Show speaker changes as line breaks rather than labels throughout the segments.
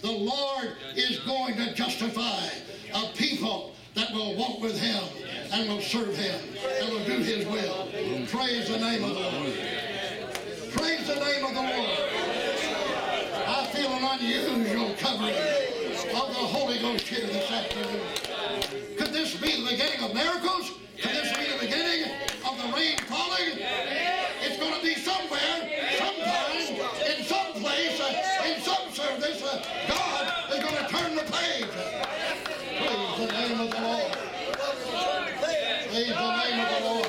the Lord is going to justify a people that will walk with Him and will serve Him and will do His will. Praise the name of the Lord. Praise the name of the Lord. I feel an unusual covering of the Holy Ghost here this afternoon. Could this be the beginning of miracles? Could this be the beginning of the rain falling? It's going to be somewhere, sometime, in some place, uh, in some service. Uh, God is going to turn the page. Praise the name of the Lord. Praise the name of the Lord.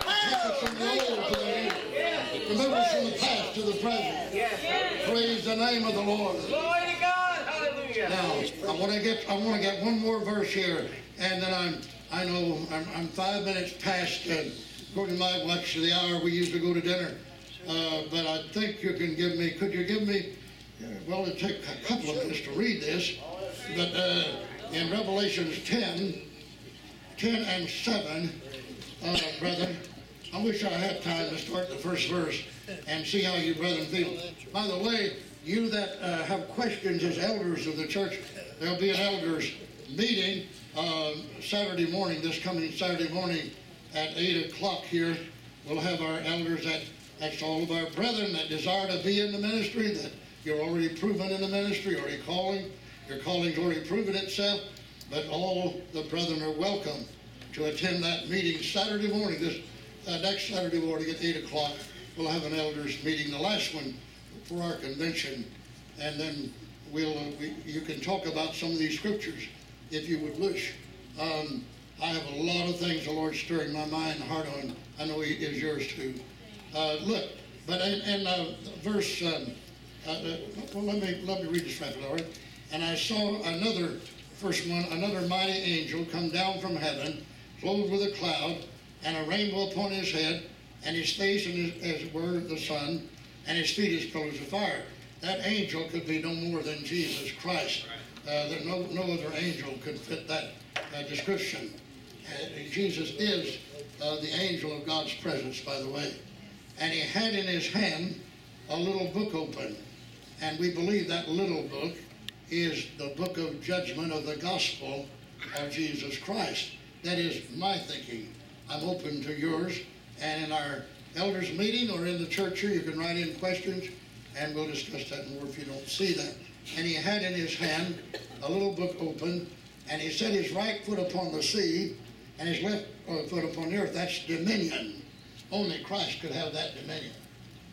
Take us from the old to the us from the past to the present. Praise the name of the Lord.
Glory to God. Hallelujah.
Now, I want to get I want to get one more verse here, and then I'm I know I'm, I'm five minutes past uh, according to my watch the hour we usually go to dinner. Uh, but I think you can give me. Could you give me? Uh, well, it'll take a couple of minutes to read this, but uh, in Revelations 10, 10 and 7, uh, brethren, I wish I had time to start the first verse and see how you brethren feel. By the way, you that uh, have questions as elders of the church, there'll be an elders meeting uh, Saturday morning, this coming Saturday morning at 8 o'clock here. We'll have our elders that, that's all of our brethren that desire to be in the ministry, that you're already proven in the ministry, already calling. Your calling's already proven itself, but all the brethren are welcome to attend that meeting Saturday morning, this uh, next Saturday morning at 8 o'clock. We'll have an elders meeting, the last one for our convention, and then we'll, uh, we, you can talk about some of these scriptures if you would wish. Um, I have a lot of things the Lord's stirring my mind and heart on. I know He is yours too. Uh, look, but in, in uh, verse, um, uh, uh, well, let me let me read this rapidly, all right? And I saw another, first one, another mighty angel come down from heaven, clothed with a cloud, and a rainbow upon his head, and his face his, as it were the sun, and his feet as pillars of fire. That angel could be no more than Jesus Christ. Uh, there, no, no other angel could fit that uh, description. Jesus is uh, the angel of God's presence, by the way. And he had in his hand a little book open. And we believe that little book is the book of judgment of the gospel of Jesus Christ. That is my thinking. I'm open to yours. And in our elders meeting or in the church here, you can write in questions and we'll discuss that more if you don't see that. And he had in his hand a little book open, and he set his right foot upon the sea and his left uh, foot upon the earth. That's dominion. Only Christ could have that dominion.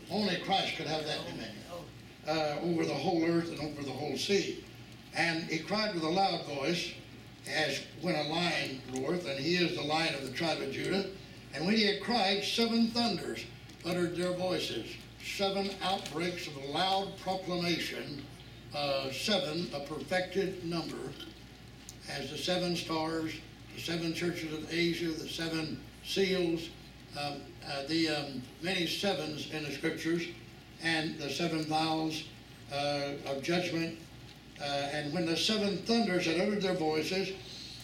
Only Christ could have that dominion uh, over the whole earth and over the whole sea. And he cried with a loud voice, as when a lion roareth, and he is the lion of the tribe of Judah. And when he had cried, seven thunders uttered their voices, seven outbreaks of loud proclamation, uh, seven, a perfected number, as the seven stars, the seven churches of Asia, the seven seals, um, uh, the um, many sevens in the scriptures, and the seven vials uh, of judgment. Uh, and when the seven thunders had uttered their voices,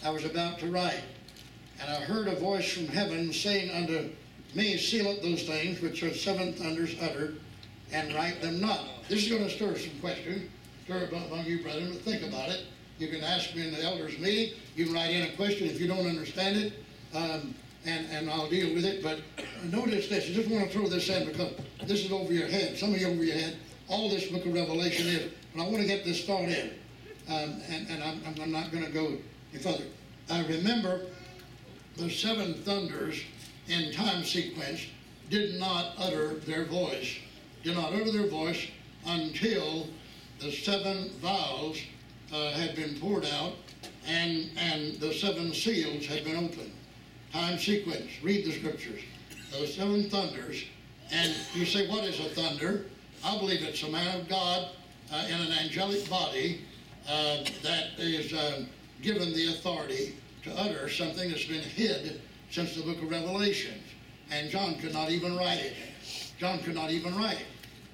I was about to write. And I heard a voice from heaven saying unto me, Seal up those things which are seven thunders uttered, and write them not. This is going to stir some questions, stir among you, brethren, but think about it. You can ask me in the elders' meeting. You can write in a question if you don't understand it, um, and, and I'll deal with it. But notice this. I just want to throw this in because this is over your head. Some of you over your head. All this book of Revelation is. But I want to get this thought in. Um, and and I'm, I'm not going to go any further. I remember the seven thunders in time sequence did not utter their voice, did not utter their voice until the seven vials uh, had been poured out and, and the seven seals had been opened. Time sequence, read the scriptures. Those seven thunders, and you say, what is a thunder? I believe it's a man of God uh, in an angelic body uh, that is uh, given the authority to utter something that's been hid since the book of Revelations. And John could not even write it. John could not even write it.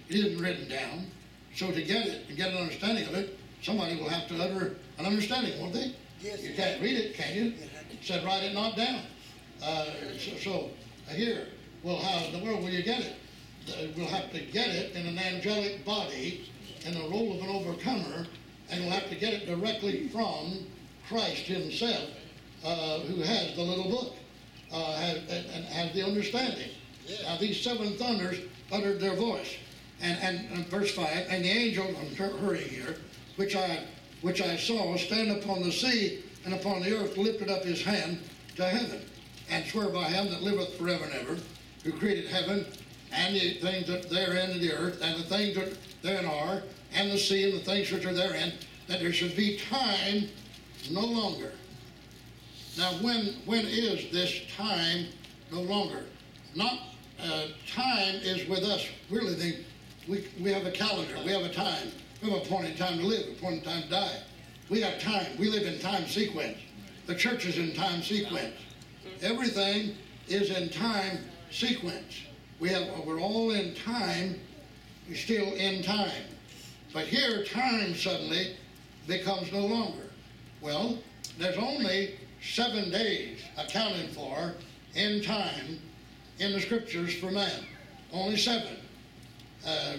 It isn't written down. So to get it, to get an understanding of it, somebody will have to utter an understanding, won't they?
Yes.
You can't read it, can you? It said write it not down. Uh, so, so uh, here, well, how in the world will you get it? We'll have to get it in an angelic body in the role of an overcomer and we'll have to get it directly from Christ himself, uh, who has the little book, uh, has, and, and has the understanding. Now these seven thunders uttered their voice. And, and, and verse 5, and the angel, I'm hurrying here, which I, which I saw stand upon the sea and upon the earth, lifted up his hand to heaven, and swear by him that liveth forever and ever, who created heaven and the things that therein in the earth, and the things that therein are, and the sea and the things which are therein, that there should be time no longer. Now, when when is this time no longer? Not uh, time is with us. We're living. We we have a calendar. We have a time. We have a appointed time to live, appointed time to die. We have time. We live in time sequence. The church is in time sequence. Everything is in time sequence. We have. We're all in time. We're still in time. But here, time suddenly becomes no longer. Well, there's only seven days accounted for in time in the scriptures for man. Only seven. Uh,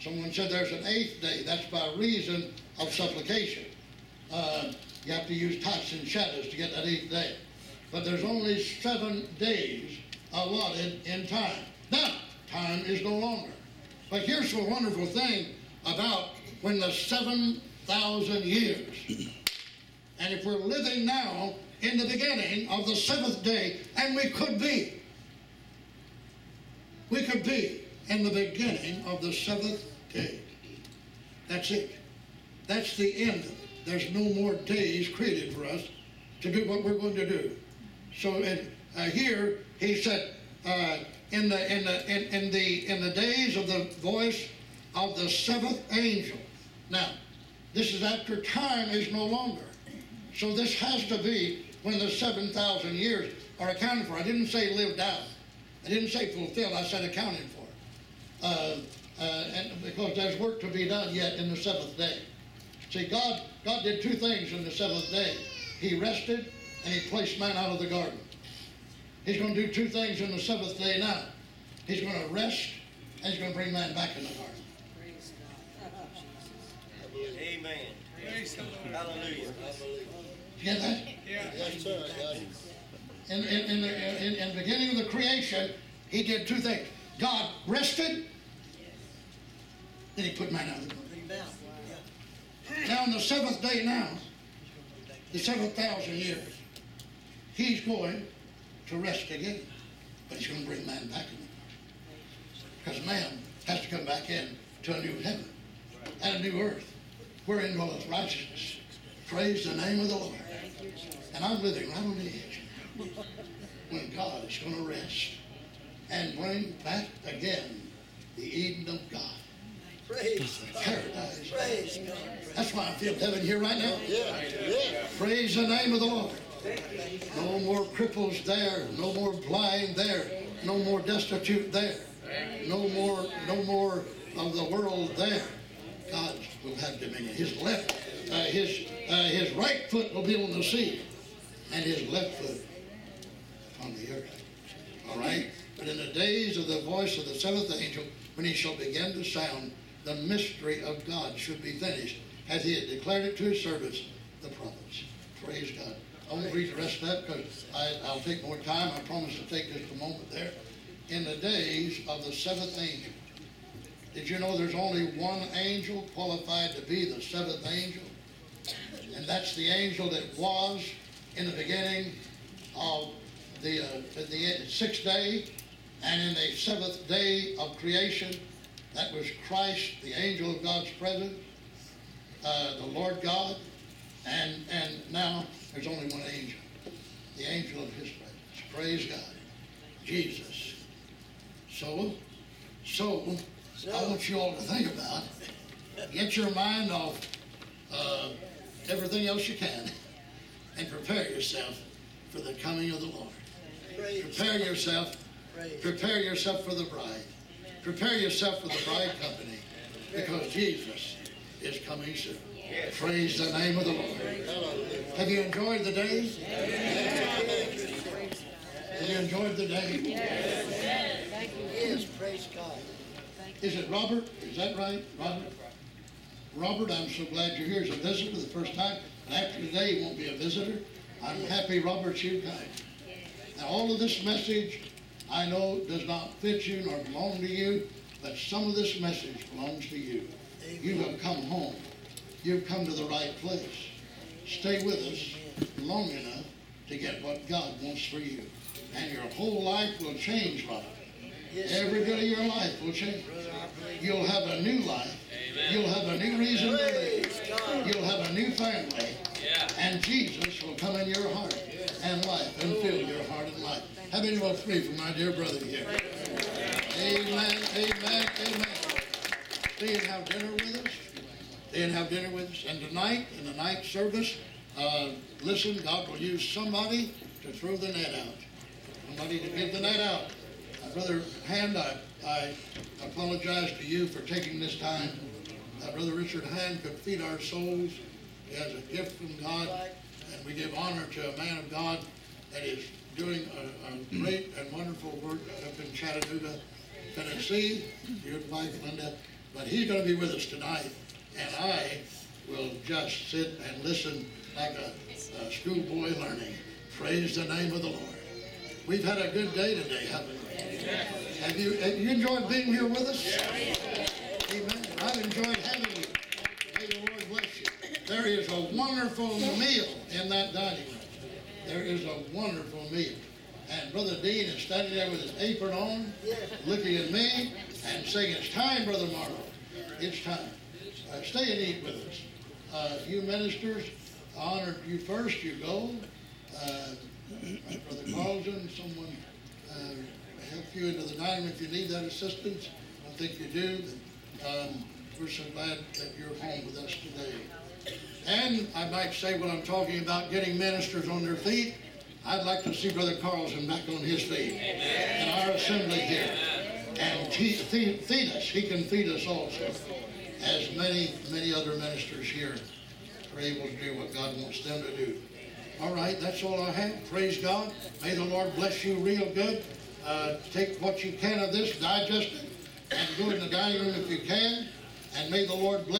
someone said there's an eighth day. That's by reason of supplication. Uh, you have to use types and shadows to get that eighth day. But there's only seven days allotted in time. Now, time is no longer. But here's the wonderful thing about when the 7,000 years, and if we're living now in the beginning of the seventh day, and we could be, we could be in the beginning of the seventh day. That's it. That's the end. There's no more days created for us to do what we're going to do. So and, uh, here he said, uh, in the in the in, in the in the days of the voice of the seventh angel. Now, this is after time is no longer. So this has to be when the seven thousand years are accounted for. I didn't say lived out. I didn't say fulfilled. I said accounted for. Uh, uh, and because there's work to be done yet in the seventh day. See, God, God did two things in the seventh day. He rested and he placed man out of the garden. He's going to do two things on the seventh day now. He's going to rest and he's going to bring man back in the garden.
Amen. Hallelujah.
You get that?
Yes, sir, I got it.
In, in, in, the, in, in the beginning of the creation, he did two things. God rested, then he put man out of the garden. Now, on the seventh day now, the seven thousand years, he's going to rest again. But he's going to bring man back in. Because man has to come back in to a new heaven and a new earth wherein dwelleth righteousness. Praise the name of the Lord. And I'm living right on the edge when God is going to rest and bring back again the Eden of God,
Praise,
paradise.
praise God.
That's why I feel heaven here right now.
Yeah, yeah.
Praise the name of the Lord. No more cripples there. No more blind there. No more destitute there. No more, no more of the world there. God will have dominion. His left, uh, his, uh, his right foot will be on the sea, and his left foot on the earth. All right. But in the days of the voice of the seventh angel, when he shall begin to sound, the mystery of God should be finished, as he had declared it to his servants, the prophets. Praise God. I won't read the rest of that because I'll take more time. I promise to take just a moment there. In the days of the seventh angel, did you know there's only one angel qualified to be the seventh angel? And that's the angel that was in the beginning of the, uh, the sixth day and in the seventh day of creation. That was Christ, the angel of God's presence, uh, the Lord God. And, and now there's only one angel, the angel of his presence. Praise God. Jesus. So, so, I want you all to think about, get your mind off uh, everything else you can, and prepare yourself for the coming of the Lord.
Praise,
Prepare yourself,
praise.
prepare yourself for the bride. Prepare yourself for the bride company, because Jesus is coming soon. Praise the name of the Lord. Have you enjoyed the day? Have you enjoyed the day?
Yes, praise God.
Is it Robert? Is that right, Robert? Robert, I'm so glad you're here as a visitor the first time. And after today, you won't be a visitor. I'm happy, Robert, you came. Now, all of this message, I know, does not fit you nor belong to you, but some of this message belongs to you. You have come home. You've come to the right place. Stay with us long enough to get what God wants for you. And your whole life will change, Robert.
Yes,
Every bit of your life will change. You'll have a new life. You'll have a new reason to live. You'll have a new family. And Jesus will come in your heart and life and fill your heart and life. How many will pray for my dear brother here? Amen, amen, amen. Please have dinner with us. And have dinner with us. And tonight, in the night service, uh, listen, God will use somebody to throw the net out. Somebody to get the net out. Uh, Brother Hand, I, I apologize to you for taking this time. Uh, Brother Richard Hand could feed our souls. He has a gift from God, and we give honor to a man of God that is doing a, a great and wonderful work up in Chattanooga, Tennessee. Your wife Linda, but he's going to be with us tonight, and I will just sit and listen like a, a schoolboy learning. Praise the name of the Lord. We've had a good day today, haven't we? Have you, have you enjoyed being here with us? Amen. I've enjoyed having you. May the Lord bless you. There is a wonderful meal in that dining room. There is a wonderful meal. And Brother Dean is standing there with his apron on, looking at me and saying, it's time, Brother Marlowe. It's time. Uh, stay and eat with us. Uh, you ministers, I honored you first. You go. Uh, Brother Carlson, someone uh, help you into the dining room if you need that assistance. I think you do. Um, we're so glad that you're home with us today. And I might say when I'm talking about getting ministers on their feet, I'd like to see Brother Carlson back on his feet in our assembly here. And feed us. He can feed us also, as many, many other ministers here are able to do what God wants them to do. All right, that's all I have. Praise God. May the Lord bless you real good. Uh, take what you can of this, digest it, and go in the dining room if you can. And may the Lord bless.